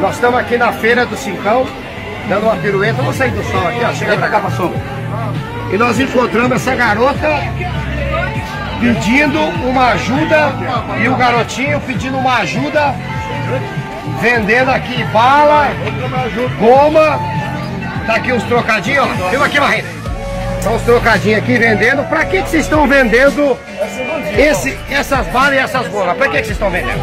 Nós estamos aqui na feira do Cincão, dando uma pirueta. Vamos sair do sol aqui, ó. Chega pra cá pra sombra. E nós encontramos essa garota pedindo uma ajuda e o garotinho pedindo uma ajuda, vendendo aqui bala, goma. Tá aqui uns trocadinhos, ó. Viu aqui, Marreta? São os trocadinhos aqui vendendo. Pra que, que vocês estão vendendo esse, essas balas e essas gomas? Pra que, que vocês estão vendendo?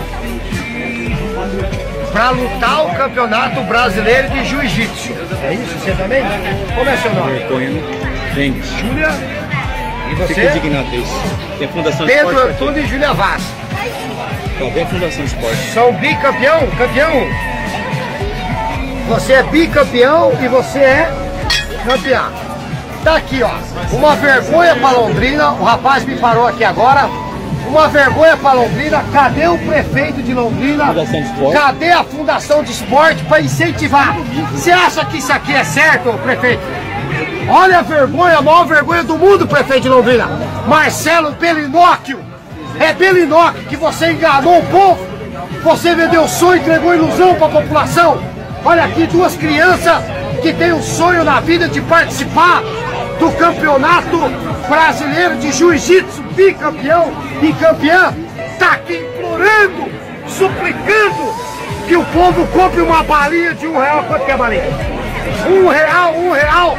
Pra lutar o campeonato brasileiro de jiu-jitsu. É isso? Você também? Como é seu nome? Vergonha vende. Júlia. E Fica você? indignado isso. Tem a Fundação Pedro Esporte. Antônio e Júlia Vaz. Ó, Vem a Fundação Esporte. São bicampeão? Campeão? Você é bicampeão e você é campeão. Tá aqui, ó. Uma vergonha pra Londrina. O rapaz me parou aqui agora. Uma vergonha pra Londrina. Cadê o prefeito de Londrina? De. Cadê a Fundação de Esporte para incentivar? Você acha que isso aqui é certo, prefeito? Olha a vergonha, a maior vergonha do mundo, prefeito de Londrina. Marcelo Belinóquio. É Belinóquio que você enganou o povo. Você vendeu o sonho, entregou ilusão para a população. Olha aqui duas crianças que têm um sonho na vida de participar do campeonato brasileiro de jiu-jitsu, bicampeão e campeã. Tá aqui implorando, suplicando que o povo compre uma balinha de um real. Quanto que é a balinha? Um real, um real,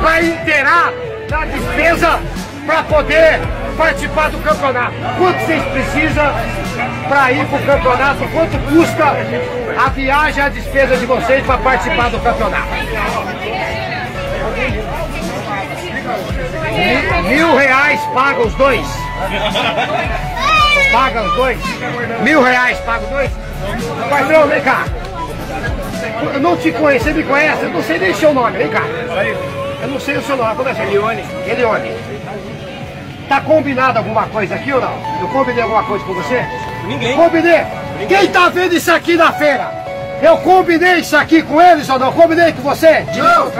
para inteirar na despesa para poder participar do campeonato. Quanto vocês precisam para ir para o campeonato? Quanto custa a viagem, a despesa de vocês para participar do campeonato? Mil, mil reais paga os dois. Paga os dois. Mil reais paga os dois. Patrão, vem cá. Eu não te conheço, você me conhece? Eu não sei nem seu nome, vem cá. Eu não sei o seu nome, como é seu nome? Elione. Elione. Tá combinado alguma coisa aqui ou não? Eu combinei alguma coisa com você? Ninguém. Combinei. Quem tá vendo isso aqui na feira? Eu combinei isso aqui com eles ou não? Combinei com você? Não,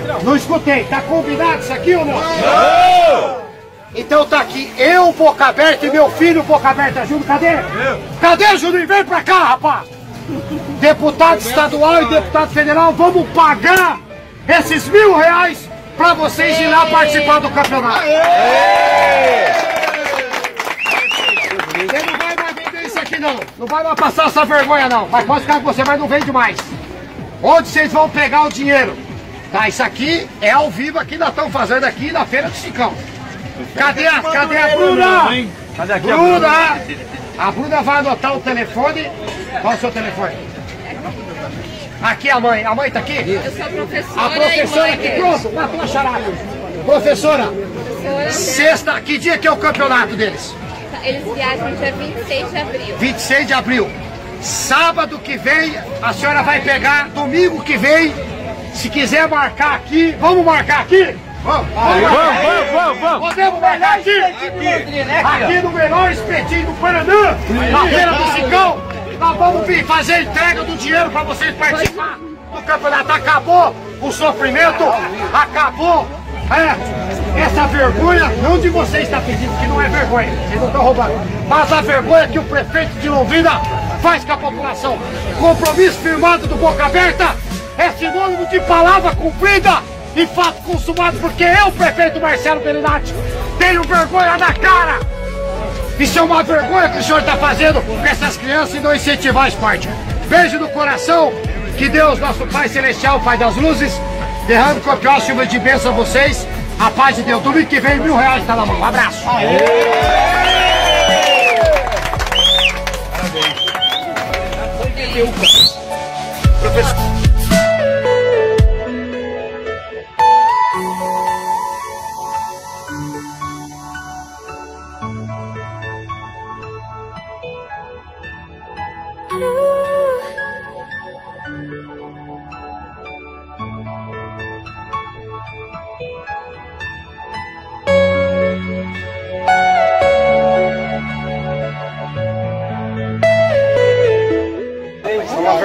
não, não. escutei. Tá combinado isso aqui ou não? Não! Então tá aqui eu, Boca Aberta e meu filho, Boca Aberta Júnior. Cadê? Cadê, Júnior? Vem pra cá, rapaz! Deputado estadual e deputado federal, vamos pagar esses mil reais pra vocês ir lá participar do campeonato. Você não vai mais vender isso aqui não. Não vai mais passar essa vergonha não. Mas pode ficar com você, mas não vende mais. Onde vocês vão pegar o dinheiro? Tá, isso aqui é ao vivo aqui, nós estamos fazendo aqui na Feira do Chicão. Cadê a, cadê a Bruna? Cadê aqui Bruna! A Bruna vai anotar o telefone. Qual é o seu telefone? Aqui a mãe. A mãe tá aqui? Eu sou professora, A professora aqui, pronto, matou a charada. Professora, Professora, sexta, que dia que é o campeonato deles? Eles viajam dia 26 de abril. 26 de abril. Sábado que vem, a senhora vai pegar, domingo que vem, se quiser marcar aqui, vamos marcar aqui? Vamos, vamos, vamos, vamos. Podemos marcar aqui? Aqui no menor espetinho do Paraná, na feira do Cicão, nós vamos fazer entrega do dinheiro para vocês participar do campeonato. Acabou o sofrimento, acabou é, essa vergonha, não de vocês está pedindo, que não é vergonha, vocês não estão roubando, mas a vergonha que o prefeito de Londrina faz com a população. Compromisso firmado do Boca Aberta é sinônimo de palavra cumprida e fato consumado, porque eu, prefeito Marcelo Belinati, tenho vergonha na cara. Isso é uma vergonha que o senhor está fazendo com essas crianças e não incentivar o esporte. Beijo no coração, que Deus, nosso Pai Celestial, Pai das Luzes, derrame copiar chuva de bênção a vocês. A paz de Deus. Domingo que vem, mil reais está na mão. Um abraço. Isso é uma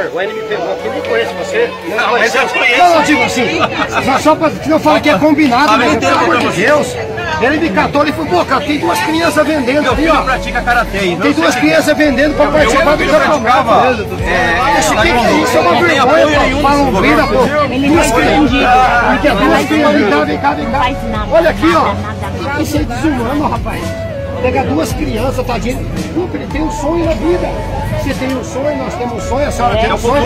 vergonha, ele me pegou aqui, nem conheço você. Não, mas eu conheço. Não, eu digo assim, só, só pra, eu falo que é combinado, né? Pelo amor de Deus. Ele me catou, ele falou, pô, cara, tem duas crianças vendendo ali, filho ó. pratica karatê. Tem duas crianças vendendo pra participar do campeonato. praticava, é, Esse que que é isso? É uma vergonha pra- Londrina, pô. Ele Duas crianças. é duas crianças. Vem cá, vem cá, vem cá. Olha aqui, ó. Isso é desumano, rapaz. Pega duas crianças, tadinho. Desculpa, ele tem um sonho na vida. Você tem um sonho, nós temos um sonho, a senhora tem um sonho.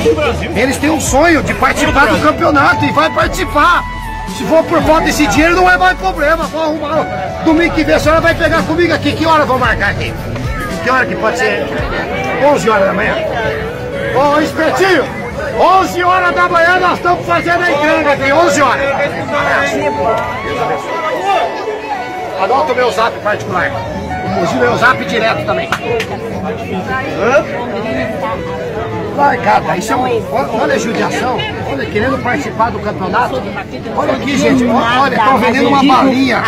Eles têm um sonho de participar do campeonato e vai participar. Se for por falta desse dinheiro, não é mais problema. Vou arrumar. Domingo que vem a senhora vai pegar comigo aqui. Que hora vou marcar aqui? Que hora que pode ser? 11 horas da manhã. Ô, espertinho! 11 horas da manhã nós estamos fazendo a entrega aqui, 11 horas. Anota o meu zap particular. Usa o meu zap direto também. Hã? Largada, isso é um, olha a judiação, olha, querendo participar do campeonato. Olha aqui, gente, olha, estão vendendo uma balinha.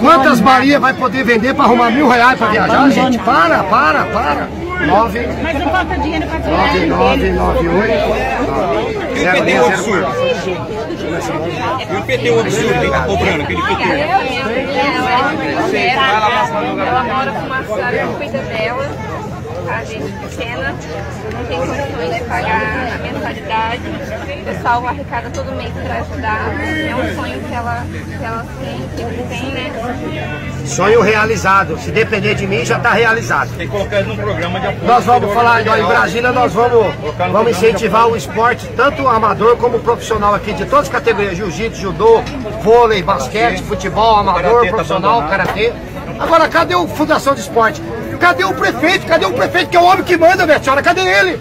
Quantas balinhas vai poder vender para arrumar mil reais para viajar, gente? Para, para, para. 9, Mas não falta dinheiro pra 9, 9, 9, 8, E o PT é um. E o PT é um absurdo, quem tá cobrando aquele PT. Ela mora com uma senhora que cuida dela, a gente pequena, não tem condições de pagar a mensalidade. O pessoal arrecada todo mês para ajudar. É um sonho que ela, que ela tem, que ele tem, né? Sonho realizado. Se depender de mim, já está realizado. Tem que colocar ele num programa de apoio. Nós vamos falar, ó, em Brasília nós vamos, vamos incentivar o esporte, tanto amador como profissional aqui, de todas as categorias, jiu-jitsu, judô, vôlei, basquete, futebol, amador, tá profissional, karatê. Agora, cadê o Fundação de Esporte? Cadê o prefeito? Cadê o prefeito que é o homem que manda, minha senhora? Cadê ele?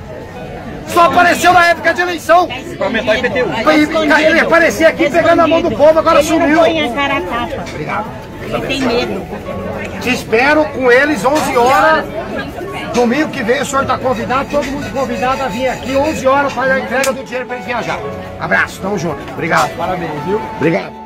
Só apareceu na época de eleição. Pra aumentar o IPTU. Ele ele aparecia aqui pegando a mão do povo, agora Ele sumiu. cara a tapa. Ele tem medo. Te espero com eles 11 horas. Domingo que vem o senhor está convidado, todo mundo convidado a vir aqui 11 horas para a entrega do dinheiro para eles viajar. Abraço, tamo junto. Obrigado. Parabéns, viu? Obrigado.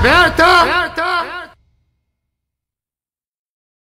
aberta! aberta.